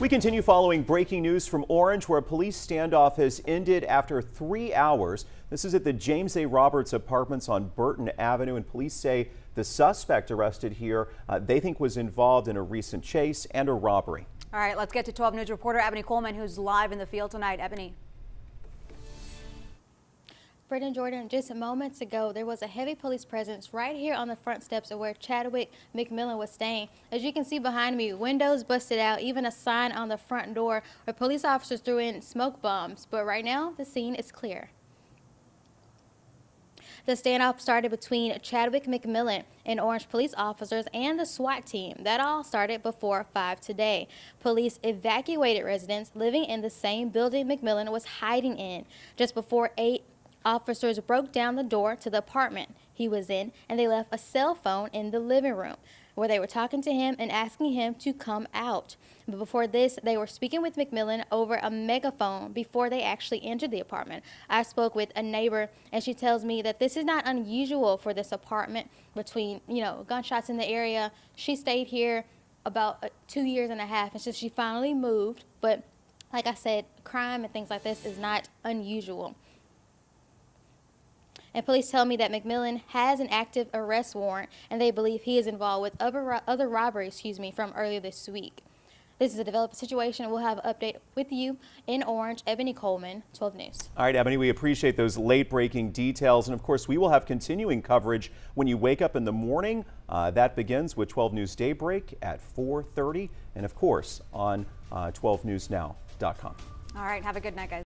We continue following breaking news from Orange, where a police standoff has ended after three hours. This is at the James A. Roberts Apartments on Burton Avenue, and police say the suspect arrested here uh, they think was involved in a recent chase and a robbery. All right, let's get to 12 News reporter Ebony Coleman, who's live in the field tonight. Ebony. Brendan Jordan, just moments ago, there was a heavy police presence right here on the front steps of where Chadwick McMillan was staying. As you can see behind me, windows busted out, even a sign on the front door where police officers threw in smoke bombs. But right now, the scene is clear. The standoff started between Chadwick McMillan and Orange police officers and the SWAT team. That all started before 5 today. Police evacuated residents living in the same building McMillan was hiding in. Just before 8 Officers broke down the door to the apartment he was in and they left a cell phone in the living room where they were talking to him and asking him to come out. But before this, they were speaking with McMillan over a megaphone before they actually entered the apartment. I spoke with a neighbor and she tells me that this is not unusual for this apartment between, you know, gunshots in the area. She stayed here about uh, two years and a half and so she finally moved. But like I said, crime and things like this is not unusual and police tell me that McMillan has an active arrest warrant and they believe he is involved with other, other robberies excuse me, from earlier this week. This is a developed situation. We'll have an update with you in Orange. Ebony Coleman, 12 News. All right, Ebony, we appreciate those late breaking details. And of course, we will have continuing coverage when you wake up in the morning. Uh, that begins with 12 News Daybreak at 4.30 and of course on uh, 12newsnow.com. All right, have a good night, guys.